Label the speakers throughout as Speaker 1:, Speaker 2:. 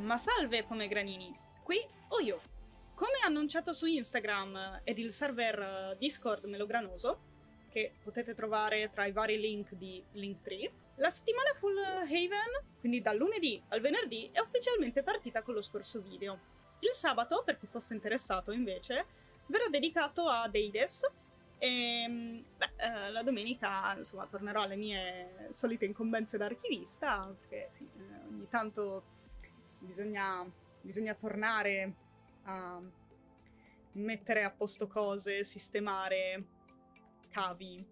Speaker 1: Ma salve pomegranini, qui Oyo. Come annunciato su Instagram ed il server Discord Melogranoso, che potete trovare tra i vari link di Linktree, la settimana Full Haven, quindi dal lunedì al venerdì, è ufficialmente partita con lo scorso video. Il sabato, per chi fosse interessato invece, verrà dedicato a Deides, e beh, eh, la domenica insomma tornerò alle mie solite incombenze da archivista, perché sì, eh, ogni tanto bisogna, bisogna tornare a mettere a posto cose, sistemare cavi,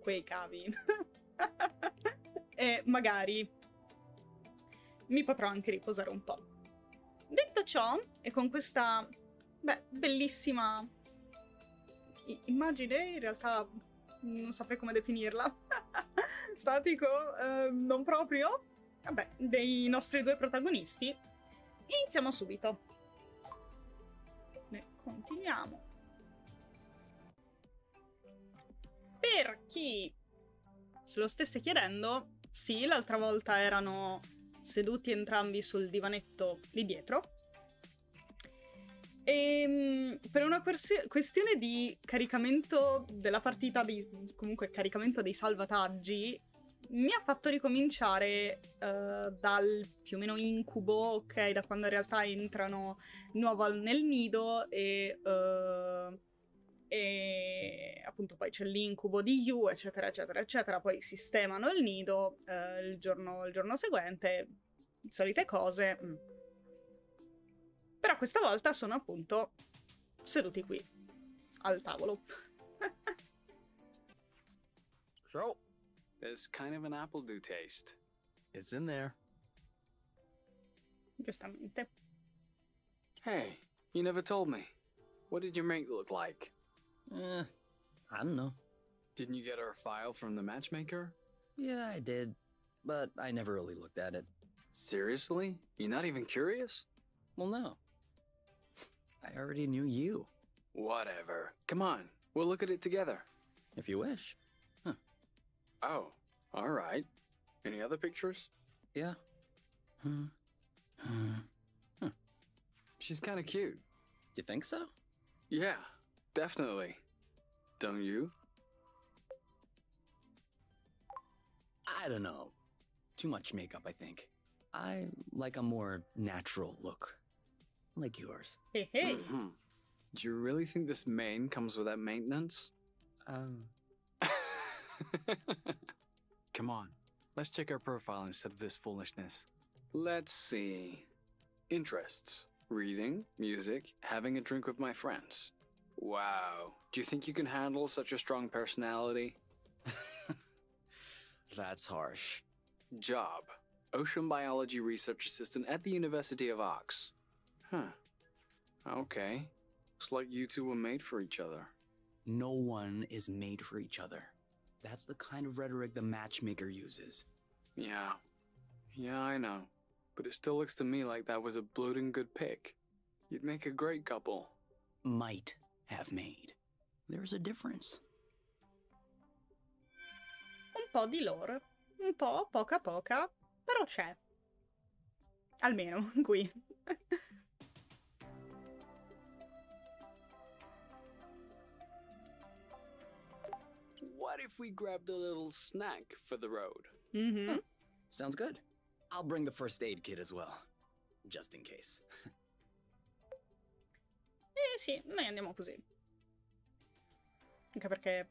Speaker 1: quei cavi. e magari mi potrò anche riposare un po'. Detto ciò, e con questa beh, bellissima immagine, in realtà non saprei come definirla. Statico, eh, non proprio. Vabbè, dei nostri due protagonisti. Iniziamo subito. Ne continuiamo. Per chi se lo stesse chiedendo, sì, l'altra volta erano seduti entrambi sul divanetto lì dietro e, ehm, per una questione di caricamento della partita, di, comunque caricamento dei salvataggi, mi ha fatto ricominciare uh, dal più o meno incubo, ok, da quando in realtà entrano nuovo nel nido e, uh, e appunto poi c'è l'incubo di Yu, eccetera, eccetera, eccetera, poi sistemano il nido uh, il, giorno, il, giorno, seguente, solite cose. Mm però questa volta sono appunto seduti qui, al tavolo.
Speaker 2: so, there's kind of an apple dew taste. It's in there.
Speaker 1: Giustamente.
Speaker 2: Hey, you never told me. What did your mate look like?
Speaker 3: Eh, I don't know.
Speaker 2: Didn't you get our file from the matchmaker?
Speaker 3: Yeah, I did, but I never really looked at it.
Speaker 2: Seriously? You're not even curious?
Speaker 3: Well, no. I already knew you.
Speaker 2: Whatever. Come on, we'll look at it together.
Speaker 3: If you wish. Huh.
Speaker 2: Oh, all right. Any other pictures?
Speaker 3: Yeah. Hmm. Hmm.
Speaker 2: Huh. She's kind of cute.
Speaker 3: You think so?
Speaker 2: Yeah, definitely. Don't you?
Speaker 3: I don't know. Too much makeup, I think. I like a more natural look like yours.
Speaker 1: Hey, hey. Mm-hmm.
Speaker 2: Do you really think this mane comes without maintenance?
Speaker 3: Um.
Speaker 2: Come on, let's check our profile instead of this foolishness. Let's see. Interests reading, music, having a drink with my friends. Wow. Do you think you can handle such a strong personality?
Speaker 3: That's harsh.
Speaker 2: Job Ocean Biology Research Assistant at the University of Ox. Huh. Okay. Looks like you two were made for each other.
Speaker 3: No one is made for each other. That's the kind of rhetoric the matchmaker uses.
Speaker 2: Yeah. Yeah, I know. But it still looks to me like that was a bloating good pick. You'd make a great couple.
Speaker 3: Might have made. There's a difference.
Speaker 1: Un po' di lore. Un po', poca poca, però c'è. Almeno qui.
Speaker 2: What if we grabbed a little snack for the road?
Speaker 1: Mm-hmm.
Speaker 3: Sounds good. I'll bring the first aid kit as well. Just in case.
Speaker 1: eh sì, noi andiamo così. Anche perché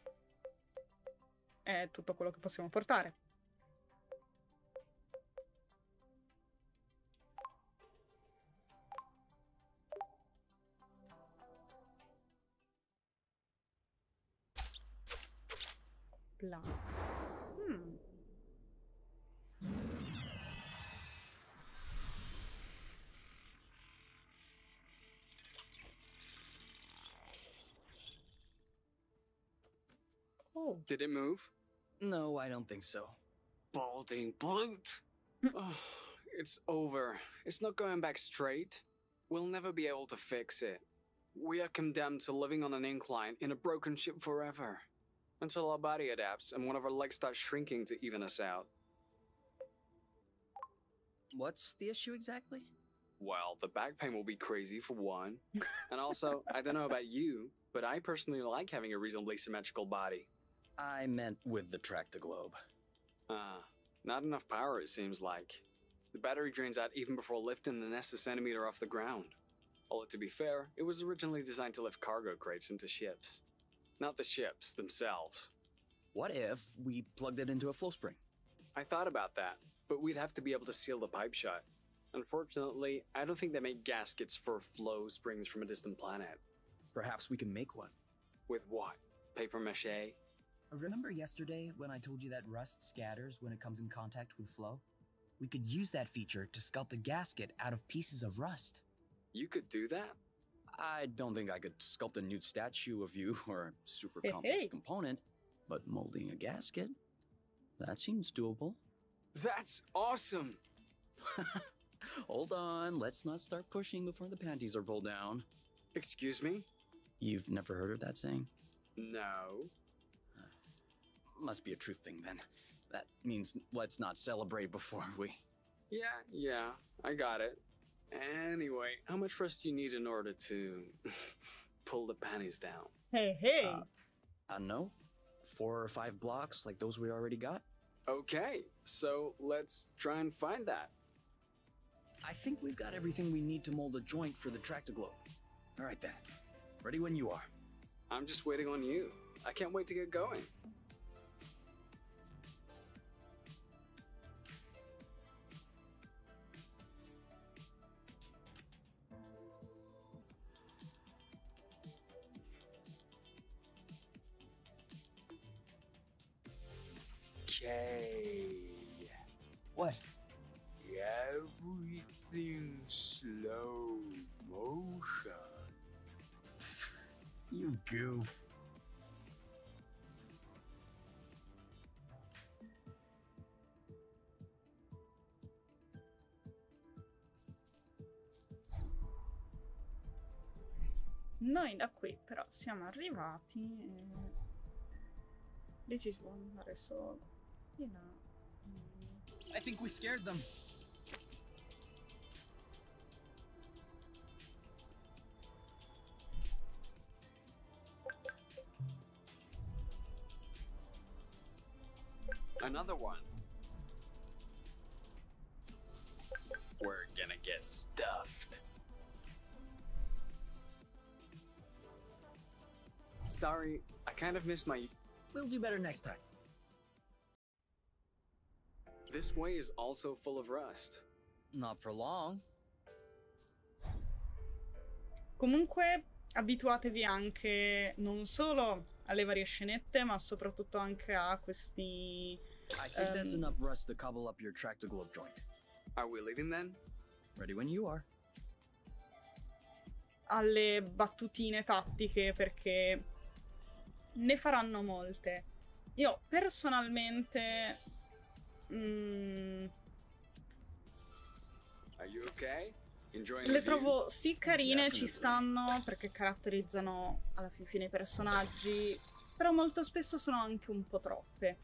Speaker 1: è tutto quello che possiamo portare. Bla. Hmm. Oh.
Speaker 2: Did it move?
Speaker 3: No, I don't think so.
Speaker 2: Balding brute! oh, it's over. It's not going back straight. We'll never be able to fix it. We are condemned to living on an incline in a broken ship forever until our body adapts and one of our legs starts shrinking to even us out.
Speaker 3: What's the issue exactly?
Speaker 2: Well, the back pain will be crazy for one. and also, I don't know about you, but I personally like having a reasonably symmetrical body.
Speaker 3: I meant with the Tractoglobe.
Speaker 2: Ah, not enough power, it seems like. The battery drains out even before lifting the nest a centimeter off the ground. Although, to be fair, it was originally designed to lift cargo crates into ships. Not the ships themselves.
Speaker 3: What if we plugged it into a flow spring?
Speaker 2: I thought about that, but we'd have to be able to seal the pipe shut. Unfortunately, I don't think they make gaskets for flow springs from a distant planet.
Speaker 3: Perhaps we can make one.
Speaker 2: With what? Paper mache?
Speaker 4: Remember yesterday when I told you that rust scatters when it comes in contact with flow? We could use that feature to sculpt a gasket out of pieces of rust.
Speaker 2: You could do that?
Speaker 3: I don't think I could sculpt a nude statue of you or a super
Speaker 1: Hey,
Speaker 3: complex
Speaker 1: hey.
Speaker 3: component, but molding a gasket? That seems doable.
Speaker 2: That's awesome!
Speaker 3: Hold on, let's not start pushing before the panties are pulled down.
Speaker 2: Excuse me?
Speaker 3: You've never heard of that saying?
Speaker 2: No.
Speaker 3: Must be a truth thing then. That means let's not celebrate before we.
Speaker 2: Yeah, yeah, I got it. Anyway, how much rest do you need in order to pull the panties down?
Speaker 1: Hey, hey.
Speaker 3: Uh, I don't know. Four or five blocks like those we already got?
Speaker 2: Okay, so let's try and find that.
Speaker 3: I think we've got everything we need to mold a joint for the Tractoglobe. All right then. Ready when you are.
Speaker 2: I'm just waiting on you. I can't wait to get going. Okay.
Speaker 4: What?
Speaker 2: Everything slow motion.
Speaker 4: You goof.
Speaker 1: Noi da qui però siamo arrivati e lì ci si può andare solo di là.
Speaker 4: I think we scared them.
Speaker 2: Another one. We're gonna get stuffed. Sorry, I kind of missed my.
Speaker 4: We'll do better next time.
Speaker 2: This way is also full of rust.
Speaker 3: Not for long.
Speaker 1: Comunque abituatevi anche non solo alle varie scenette, ma soprattutto anche a questi
Speaker 3: I think that's
Speaker 1: Um,
Speaker 3: enough rust to cobble up your Tractoglobe joint.
Speaker 2: Are we leaving then?
Speaker 3: Ready when you are.
Speaker 1: alle battutine tattiche perché ne faranno molte. Io personalmente mm,
Speaker 2: Are you okay?
Speaker 1: Le trovo sì carine, ci stanno perché caratterizzano alla fin fine i personaggi, però molto spesso sono anche un po' troppe.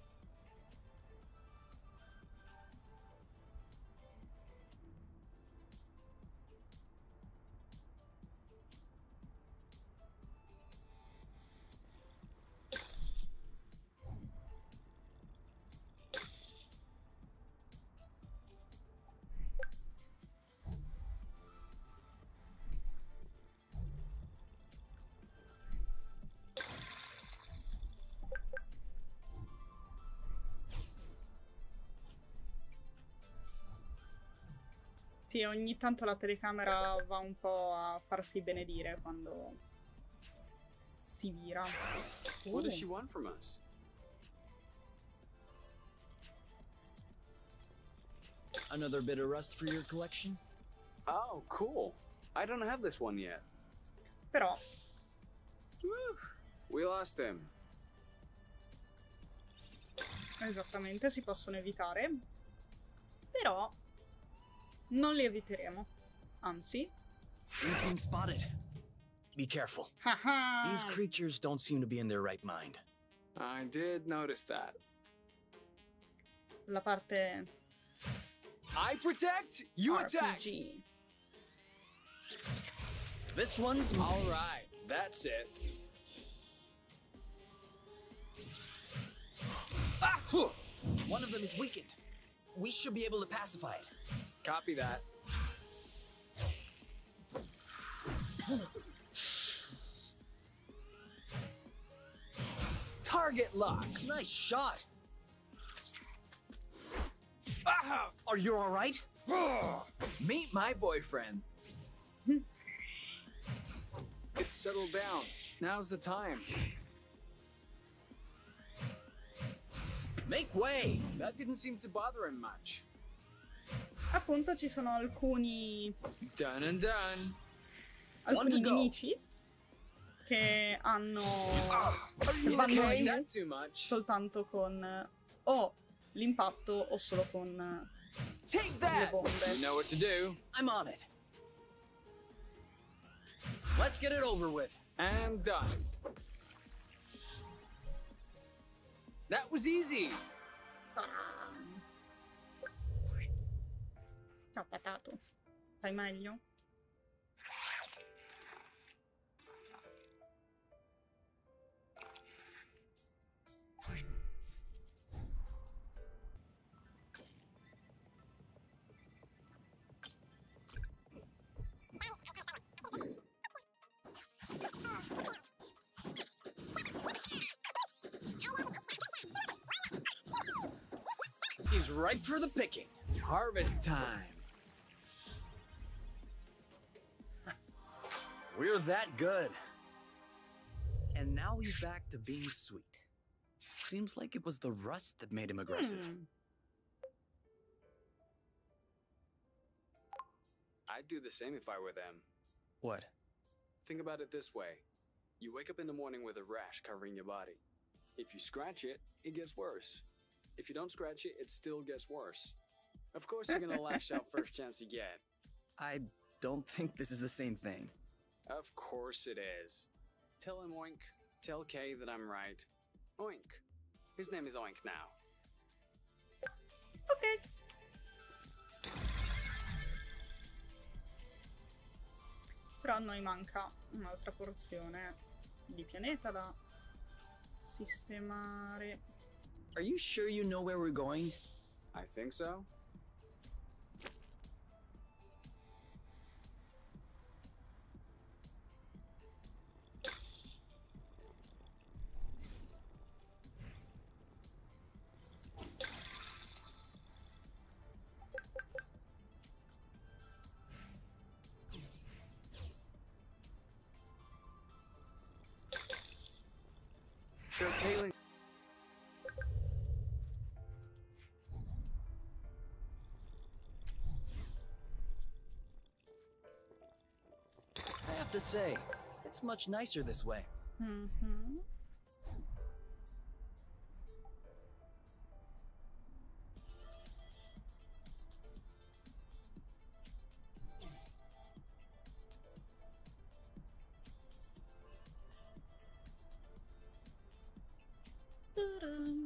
Speaker 1: Sì, ogni tanto la telecamera va un po' a farsi benedire quando si vira.
Speaker 2: What does
Speaker 1: Uh.
Speaker 2: she want from us?
Speaker 3: Another bit of rust for your collection?
Speaker 2: Oh, cool. I don't have this one yet.
Speaker 1: Però
Speaker 2: We lost him.
Speaker 1: esattamente si possono evitare. Però non li eviteremo. Anzi,
Speaker 3: We've been spotted. Be careful. These creatures don't seem to be in their right mind.
Speaker 2: I did notice that.
Speaker 1: la parte
Speaker 2: I protect, you attack.
Speaker 1: RPG.
Speaker 3: This one's
Speaker 2: All right, that's it.
Speaker 4: Ah! One of them is weakened. We should be able to pacify it.
Speaker 2: Copy that. Target lock.
Speaker 4: Nice shot. Ah! Are you all right?
Speaker 5: Meet my boyfriend.
Speaker 2: It's settled down. Now's the time.
Speaker 4: Make way.
Speaker 2: That didn't seem to bother him much.
Speaker 1: Appunto ci sono alcuni,
Speaker 5: Done and done.
Speaker 1: alcuni nemici che hanno
Speaker 2: You
Speaker 1: vanno giù
Speaker 2: that too much.
Speaker 1: soltanto con o l'impatto o solo con
Speaker 5: Take
Speaker 1: le
Speaker 5: that!
Speaker 2: You
Speaker 1: bombe.
Speaker 2: know what to do.
Speaker 4: I'm on it. Let's get it over with.
Speaker 2: And done. That was easy.
Speaker 1: Taram. Ciao patato. Stai meglio?
Speaker 4: He's ripe for the picking.
Speaker 2: Harvest time.
Speaker 3: We're that good. And now he's back to being sweet. Seems like it was the rust that made him aggressive.
Speaker 1: Hmm.
Speaker 2: I'd do the same if I were them.
Speaker 3: What?
Speaker 2: Think about it this way you wake up in the morning with a rash covering your body. If you scratch it, it gets worse. If you don't scratch it, it still gets worse. Of course, you're gonna lash out first chance you get.
Speaker 3: I don't think this is the same thing.
Speaker 2: Of course it is. Tell him Oink. Tell Kay that I'm right. Oink. His name is Oink now.
Speaker 1: Ok. Però a noi manca un'altra porzione di pianeta da sistemare.
Speaker 3: Are you sure you know where we're going?
Speaker 2: I think so.
Speaker 4: Say, it's much nicer this way.
Speaker 1: Mhm. Ta-dam.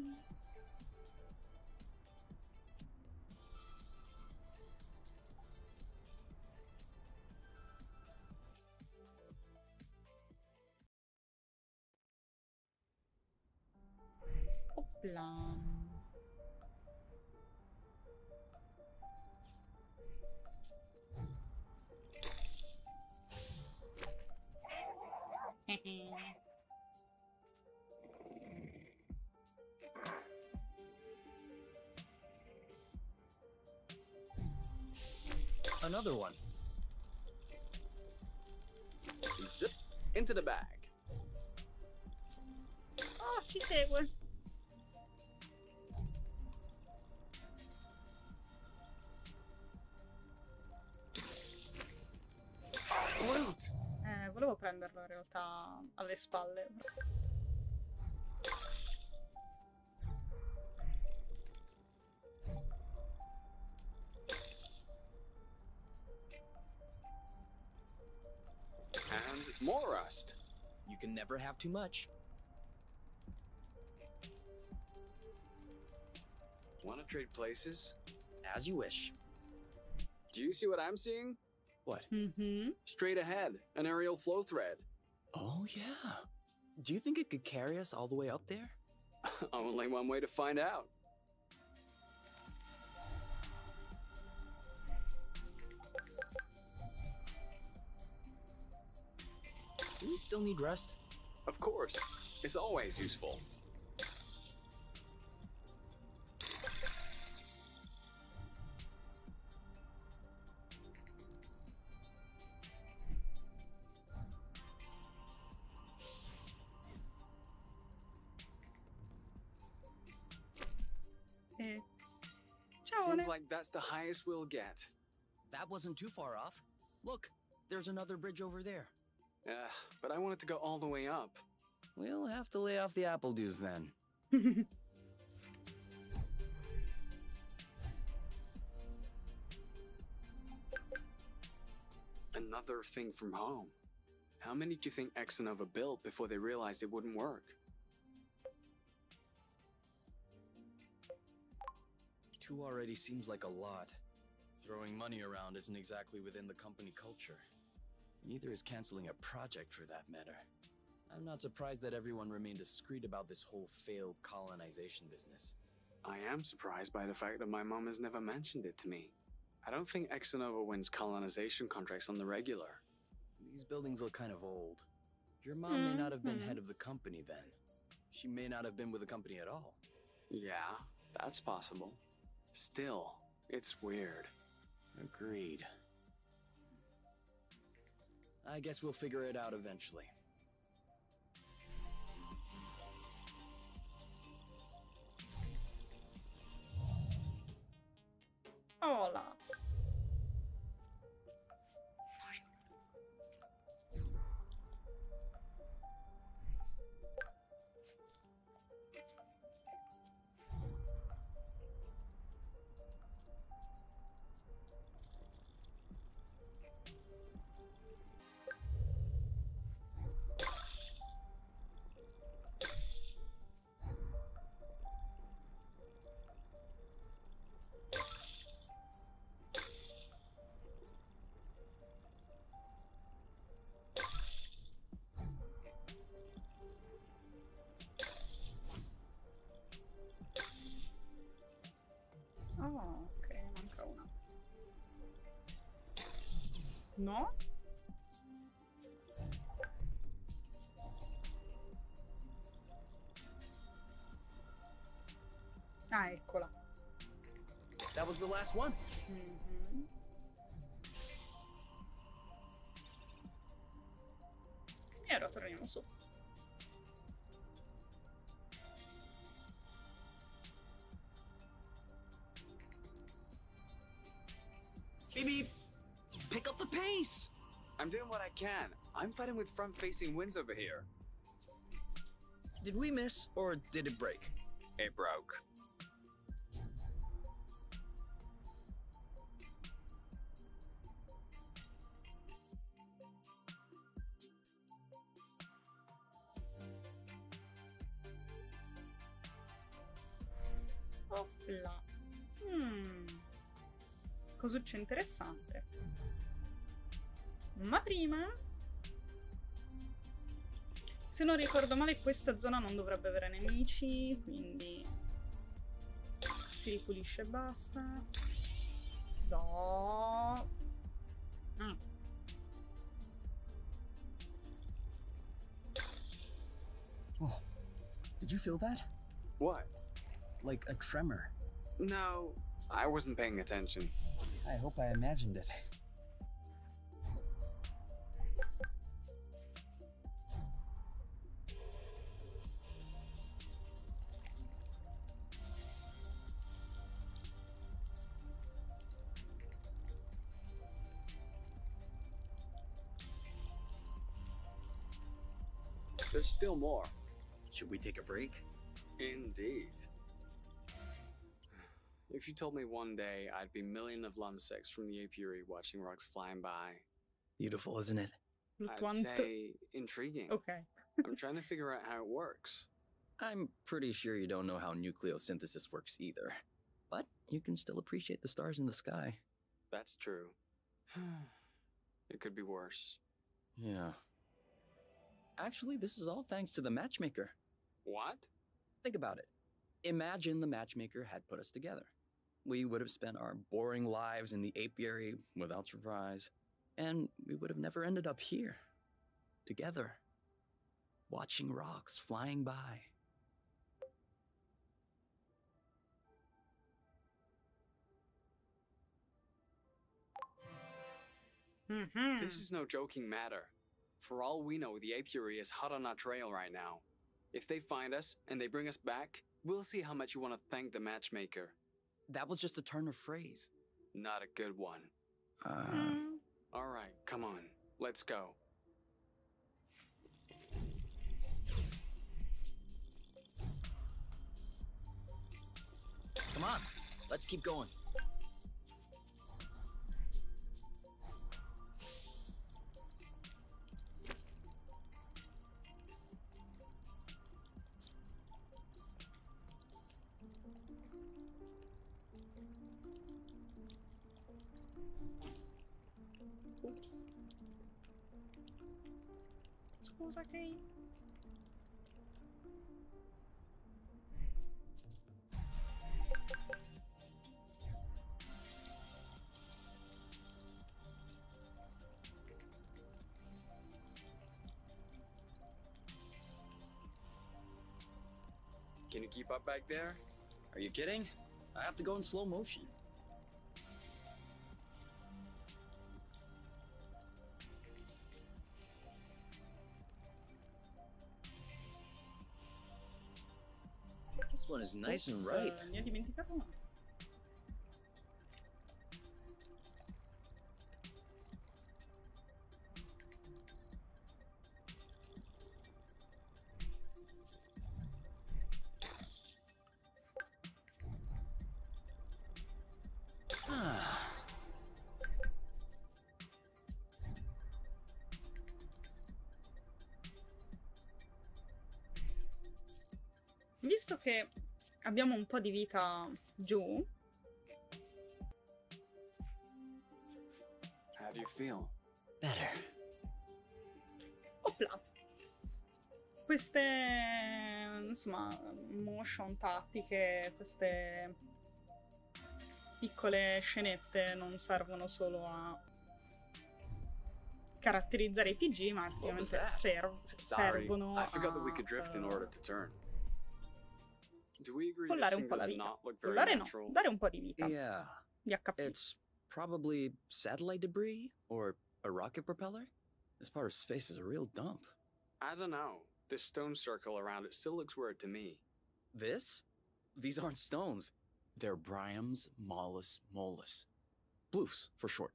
Speaker 1: Opla.
Speaker 4: Another one.
Speaker 2: Zip into the bag.
Speaker 1: Oh, ci segue.
Speaker 2: Loot!
Speaker 1: Volevo prenderlo in realtà alle spalle.
Speaker 2: And more rust.
Speaker 4: You can never have too much.
Speaker 2: Want to trade places?
Speaker 4: As you wish.
Speaker 2: Do you see what I'm seeing?
Speaker 3: What?
Speaker 1: Mhm.
Speaker 2: Straight ahead, an aerial flow thread.
Speaker 3: Oh, yeah. Do you think it could carry us all the way up there?
Speaker 2: Only one way to find out.
Speaker 3: Do we still need rest?
Speaker 2: Of course, it's always useful. Seems like that's the highest we'll get.
Speaker 4: That wasn't too far off. Look, there's another bridge over there.
Speaker 2: Uh, but I wanted to go all the way up.
Speaker 3: We'll have to lay off the apple dews then.
Speaker 2: Another thing from home. How many do you think Exonova built before they realized it wouldn't work?
Speaker 3: Two already seems like a lot. Throwing money around isn't exactly within the company culture. Neither is canceling a project for that matter. I'm not surprised that everyone remained discreet about this whole failed colonization business.
Speaker 2: I am surprised by the fact that my mom has never mentioned it to me. I don't think Exonova wins colonization contracts on the regular.
Speaker 3: These buildings look kind of old. Your mom may not have been
Speaker 1: Mhm.
Speaker 3: head of the company then. She may not have been with the company at all.
Speaker 2: Yeah, that's possible. Still, it's weird.
Speaker 3: Agreed. I guess we'll figure it out eventually.
Speaker 1: Ah, eccola.
Speaker 3: That was the last one.
Speaker 1: Mhm. E ora torniamo su.
Speaker 3: Beep beep. Pick up the pace.
Speaker 2: I'm doing what I can. I'm fighting with front facing winds over here.
Speaker 3: Did we miss or did it break?
Speaker 2: Hey, broke.
Speaker 1: Male, questa zona non dovrebbe avere nemici, quindi... Si ripulisce e basta. No. Mm.
Speaker 4: Oh, did you feel that?
Speaker 2: What?
Speaker 4: Like a tremor.
Speaker 2: No, I wasn't paying attention.
Speaker 4: I hope I imagined it.
Speaker 2: Still more.
Speaker 3: Should we take a break?
Speaker 2: Indeed. If you told me one day I'd be million of lumsecks from the apiary watching rocks flying by,
Speaker 3: Beautiful, isn't it?
Speaker 2: I'd say intriguing.
Speaker 1: Ok.
Speaker 2: I'm trying to figure out how it works.
Speaker 3: I'm pretty sure you don't know how nucleosynthesis works either. But you can still appreciate the stars in the sky.
Speaker 2: That's true. it could be worse.
Speaker 3: Yeah. Actually, this is all thanks to the matchmaker.
Speaker 2: What?
Speaker 3: Think about it. Imagine the matchmaker had put us together. We would have spent our boring lives in the apiary without surprise, and we would have never ended up here, together, watching rocks flying by.
Speaker 1: Mhm.
Speaker 2: This is no joking matter. For all we know, the apiary is hot on our trail right now. If they find us and they bring us back, we'll see how much you want to thank the matchmaker.
Speaker 3: That was just a turn of phrase.
Speaker 2: Not a good one.
Speaker 3: Uh,
Speaker 1: Mm.
Speaker 2: All right, come on, let's go.
Speaker 3: come on, let's keep going.
Speaker 2: Can you keep up back there?
Speaker 3: Are you kidding? I have to go in slow motion. Nice and ripe.
Speaker 1: Visto che abbiamo un po' di vita giù,
Speaker 2: How do you feel?
Speaker 3: better.
Speaker 1: opla. Queste insomma motion tattiche, queste piccole scenette non servono solo a caratterizzare i PG, ma effettivamente serv-
Speaker 2: Sorry,
Speaker 1: servono
Speaker 2: I forgot that we could drift in
Speaker 1: eh,
Speaker 2: order to turn. Do we agree
Speaker 1: Pullare un po' la vita.
Speaker 2: not
Speaker 1: Pullare no, dare un po' di vita
Speaker 3: Yeah,
Speaker 1: di HP.
Speaker 3: it's probably satellite debris or a rocket propeller. This part of space is a real dump.
Speaker 2: I don't know. This stone circle around it still looks weird to me.
Speaker 3: This? These aren't stones. They're Bryams mollis mollis. Bloofs, for short.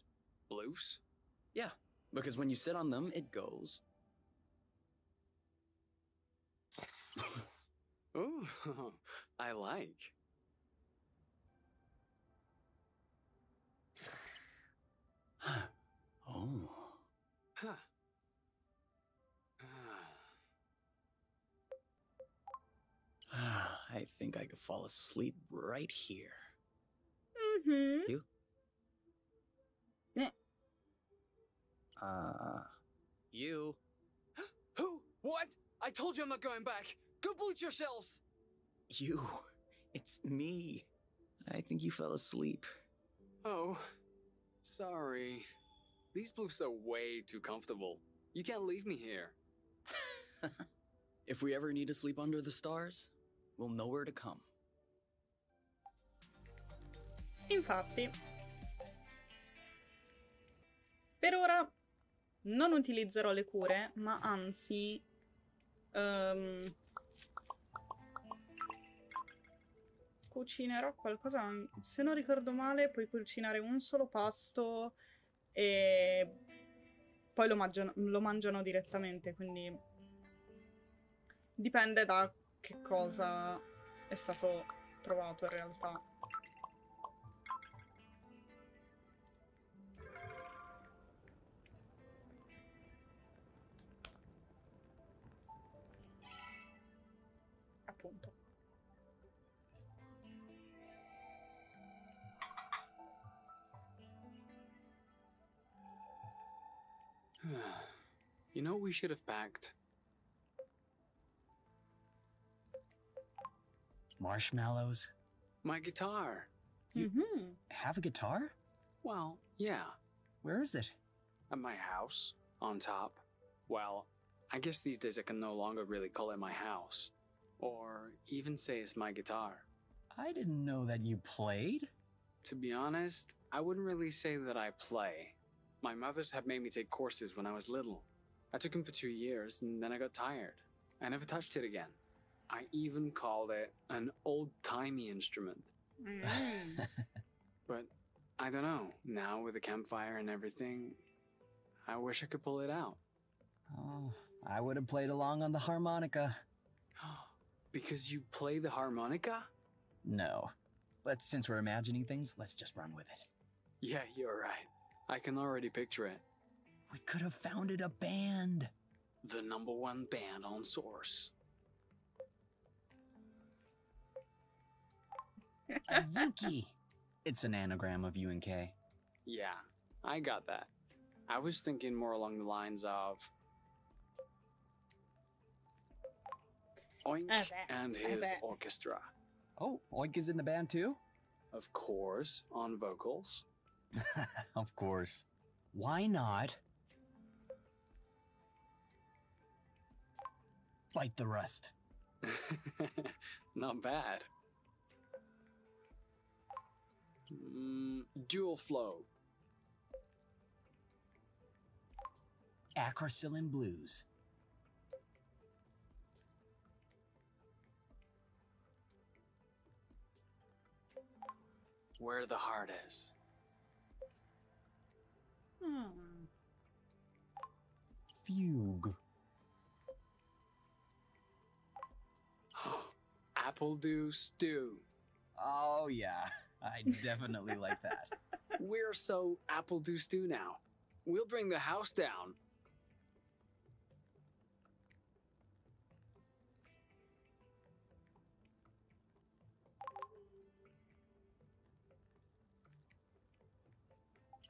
Speaker 2: Bloofs?
Speaker 3: Yeah, because when you sit on them, it goes.
Speaker 2: Ooh, I like.
Speaker 3: oh.
Speaker 2: Huh. Ah.
Speaker 3: I think I could fall asleep right here.
Speaker 1: Mhm.
Speaker 3: You? Uh. You.
Speaker 2: Who? What? I told you I'm not going back. Go bleach yourselves.
Speaker 3: You. It's me. I think you fell asleep.
Speaker 2: Oh, sorry. These bloofs are way too comfortable. You can't leave me here.
Speaker 3: if we ever need to sleep under the stars, we'll know where to come.
Speaker 1: Infatti, per ora non utilizzerò le cure, ma anzi ehm, cucinerò qualcosa. Se non ricordo male, puoi cucinare un solo pasto e poi lo mangiano, lo mangiano direttamente, quindi dipende da che cosa è stato trovato in realtà.
Speaker 2: You know what we should have packed?
Speaker 4: Marshmallows?
Speaker 2: My guitar.
Speaker 4: You-
Speaker 1: Mhm.
Speaker 4: Have a guitar?
Speaker 2: Well, yeah,
Speaker 4: Where is it?
Speaker 2: at my house, on top. Well, I guess these days I can no longer really call it my house. Or even say it's my guitar.
Speaker 4: I didn't know that you played.
Speaker 2: To be honest, I wouldn't really say that I play. My mothers had made me take courses when I was little. I took him for two years and then I got tired. I never touched it again. I even called it an old timey instrument.
Speaker 1: Mm.
Speaker 2: But I don't know. Now with the campfire and everything, I wish I could pull it out.
Speaker 4: oh, I would have played along on the harmonica.
Speaker 2: because you play the harmonica?
Speaker 4: No. But since we're imagining things, let's just run with it.
Speaker 2: Yeah, you're right. I can already picture it.
Speaker 4: We could have founded a band.
Speaker 2: The number one band on Source.
Speaker 4: Yuki. It's an anagram of U and K.
Speaker 2: Yeah, I got that. I was thinking more along the lines of Oink and his orchestra.
Speaker 4: Oh, Oink is in the band too?
Speaker 2: Of course, on vocals.
Speaker 4: of course. Why not? Bite the rust.
Speaker 2: Not bad. Mm, dual flow.
Speaker 4: Acrocillin blues.
Speaker 2: Where the heart is.
Speaker 1: Hmm.
Speaker 4: Fugue.
Speaker 2: Apple dew stew.
Speaker 4: Oh yeah, I definitely like that.
Speaker 2: We're so apple dew stew now. We'll bring the house down.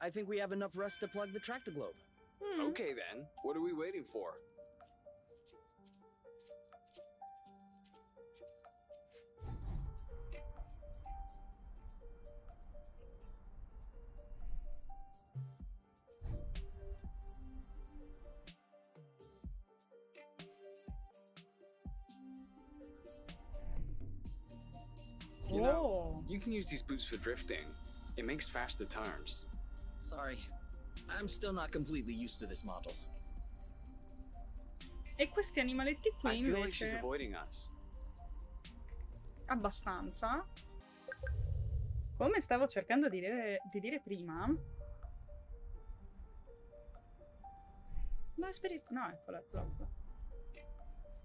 Speaker 3: I think we have enough rust to plug the Tractoglobe.
Speaker 1: Hmm.
Speaker 2: Okay then, what are we waiting for? You know, you can use these boots for drifting. It makes faster turns.
Speaker 3: Sorry, I'm still not completely used to this model.
Speaker 1: E questi animaletti qui
Speaker 2: I feel like she's
Speaker 1: invece
Speaker 2: avoiding us.
Speaker 1: abbastanza. Come stavo cercando di dire, di dire prima. No, spirito. No, eccola, eccola, eccola.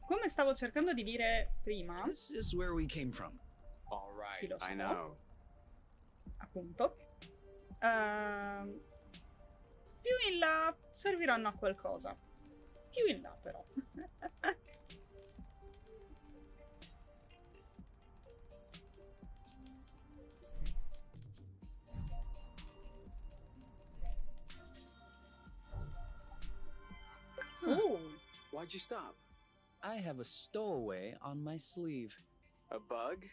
Speaker 1: Come stavo cercando di dire prima,
Speaker 3: This is where we came from.
Speaker 2: All right,
Speaker 1: Sì, lo
Speaker 2: I know.
Speaker 1: appunto. ehm, più in là serviranno a qualcosa. Più in là, però. Ah. oh,
Speaker 2: Why'd you stop?
Speaker 3: I have a stowaway on my sleeve.
Speaker 2: A bug?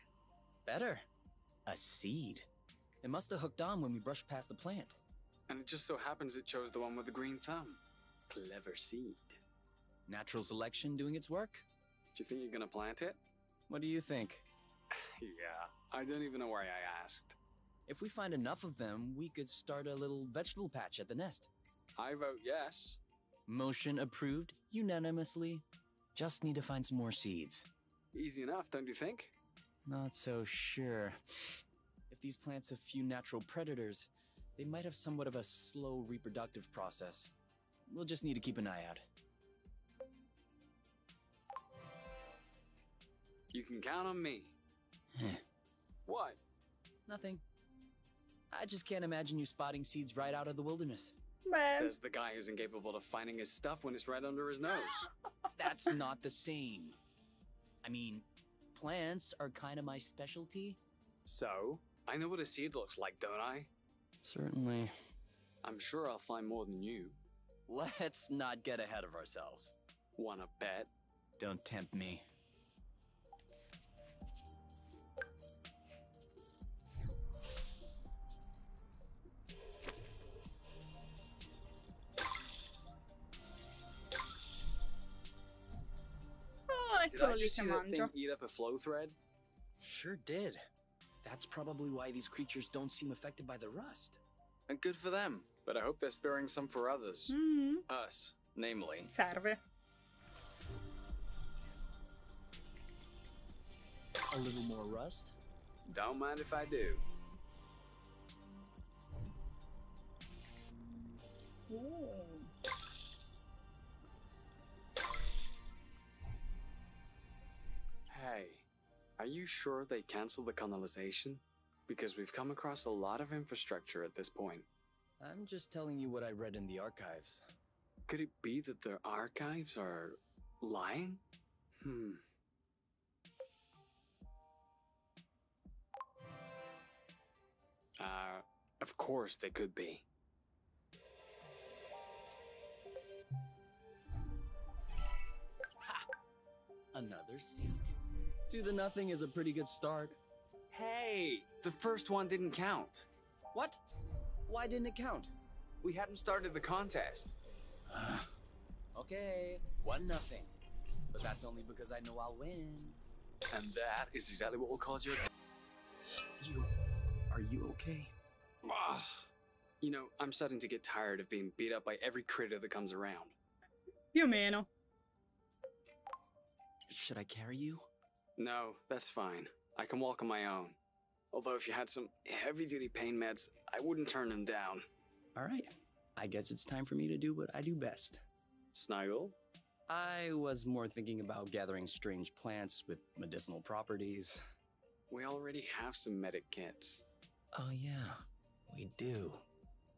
Speaker 3: Better. A seed. It must have hooked on when we brushed past the plant.
Speaker 2: And it just so happens it chose the one with the green thumb. Clever seed.
Speaker 3: Natural selection doing its work?
Speaker 2: Do you think you're gonna plant it?
Speaker 3: What do you think?
Speaker 2: Yeah, I don't even know why I asked.
Speaker 3: If we find enough of them, we could start a little vegetable patch at the nest.
Speaker 2: I vote yes.
Speaker 3: Motion approved unanimously. Just need to find some more seeds.
Speaker 2: Easy enough, don't you think?
Speaker 3: Not so sure. If these plants have few natural predators, they might have somewhat of a slow reproductive process. We'll just need to keep an eye out.
Speaker 2: You can count on me. What?
Speaker 3: Nothing. I just can't imagine you spotting seeds right out of the wilderness.
Speaker 1: beh,
Speaker 2: Says the guy who's incapable of finding his stuff when it's right under his nose.
Speaker 3: That's not the same. I mean, plants are kind of my specialty.
Speaker 2: so, I know what a seed looks like, don't I?
Speaker 3: Certainly.
Speaker 2: I'm sure I'll find more than you.
Speaker 3: Let's not get ahead of ourselves.
Speaker 2: Wanna bet?
Speaker 3: Don't tempt me.
Speaker 2: Did
Speaker 1: eccolo
Speaker 2: I
Speaker 1: lì
Speaker 2: just see that thing eat up a flow thread?
Speaker 3: Sure did. That's probably why these creatures don't seem affected by the rust.
Speaker 2: And good for them. But I hope they're sparing some for others.
Speaker 1: Mhm,
Speaker 2: Us, namely.
Speaker 1: Serve.
Speaker 3: A little more rust?
Speaker 2: Don't mind if I do. Hey, are you sure they canceled the canalization? Because we've come across a lot of infrastructure at this point.
Speaker 3: I'm just telling you what I read in the archives.
Speaker 2: Could it be that their archives are lying? Hmm. Uh, of course they could be. Ha!
Speaker 3: Another seed. Two to nothing is a pretty good start.
Speaker 2: Hey, the first one didn't count.
Speaker 3: What? Why didn't it count?
Speaker 2: We hadn't started the contest.
Speaker 3: Okay, one nothing. But that's only because I know I'll win.
Speaker 2: And that is exactly what will cause your.
Speaker 3: You, are you okay?
Speaker 2: Ah. You know, I'm starting to get tired of being beat up by every critter that comes around.
Speaker 1: You, o meno.
Speaker 3: Should I carry you?
Speaker 2: No, that's fine. I can walk on my own. Although, if you had some heavy duty pain meds, I wouldn't turn them down.
Speaker 3: All right. I guess it's time for me to do what I do best.
Speaker 2: Snuggle?
Speaker 3: I was more thinking about gathering strange plants with medicinal properties.
Speaker 2: We already have some medic kits.
Speaker 3: Oh, yeah, we do.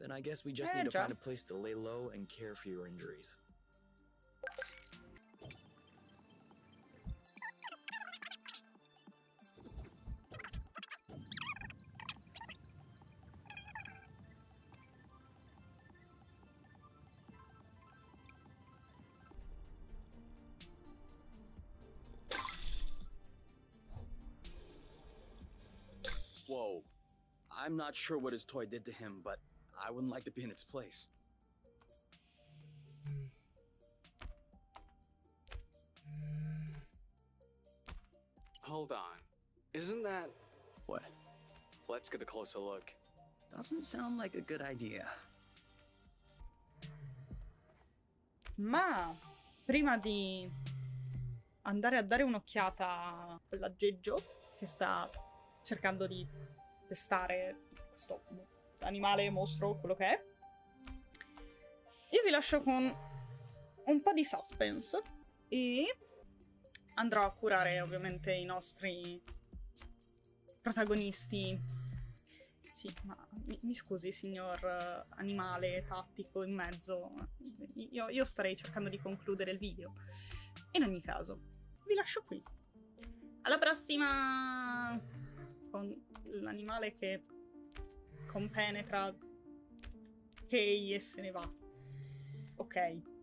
Speaker 3: Then I guess we just need to
Speaker 1: già.
Speaker 3: find a place to lay low and care for your injuries. I'm not sure what his toy did to him, but I wouldn't like to be in its place.
Speaker 2: Hold on. Isn't that.
Speaker 3: What?
Speaker 2: Let's get a closer look.
Speaker 3: Doesn't sound like a good idea.
Speaker 1: Ma prima di andare a dare un'occhiata a quell'aggeggio che sta cercando di testare questo animale mostro, quello che è, io vi lascio con un po' di suspense e andrò a curare ovviamente i nostri protagonisti. Sì, ma mi, mi scusi, signor eh, animale tattico in mezzo. Io, io starei cercando di concludere il video. In ogni caso, vi lascio qui. Alla prossima! Con l'animale che compenetra Kei e se ne va. Ok.